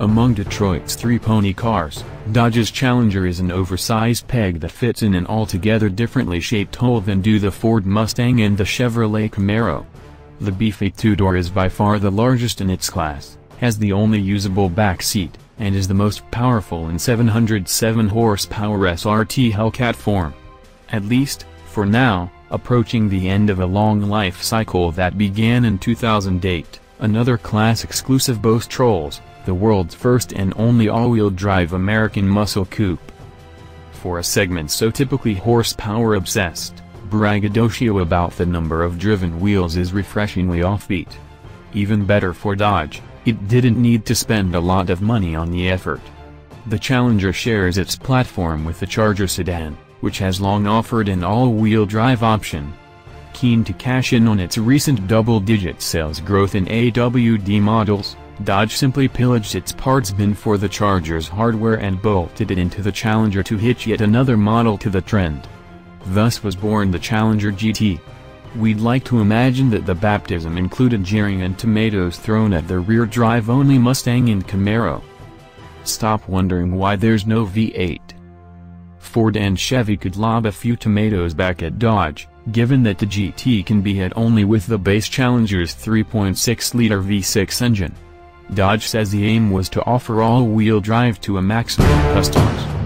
Among Detroit's three pony cars, Dodge's Challenger is an oversized peg that fits in an altogether differently shaped hole than do the Ford Mustang and the Chevrolet Camaro. The beefy two-door is by far the largest in its class, has the only usable back seat, and is the most powerful in 707 horsepower SRT Hellcat form. At least, for now, approaching the end of a long life cycle that began in 2008, another class-exclusive boast rolls, the world's first and only all-wheel drive American muscle coupe. For a segment so typically horsepower obsessed, braggadocio about the number of driven wheels is refreshingly offbeat. Even better for Dodge, it didn't need to spend a lot of money on the effort. The Challenger shares its platform with the Charger sedan, which has long offered an all-wheel drive option. Keen to cash in on its recent double-digit sales growth in AWD models, Dodge simply pillaged its parts bin for the Charger's hardware and bolted it into the Challenger to hitch yet another model to the trend. Thus was born the Challenger GT. We'd like to imagine that the baptism included jeering and tomatoes thrown at the rear drive-only Mustang and Camaro. Stop wondering why there's no V8. Ford and Chevy could lob a few tomatoes back at Dodge, given that the GT can be hit only with the base Challenger's 3.6-liter V6 engine. Dodge says the aim was to offer all-wheel drive to a maximum of customers.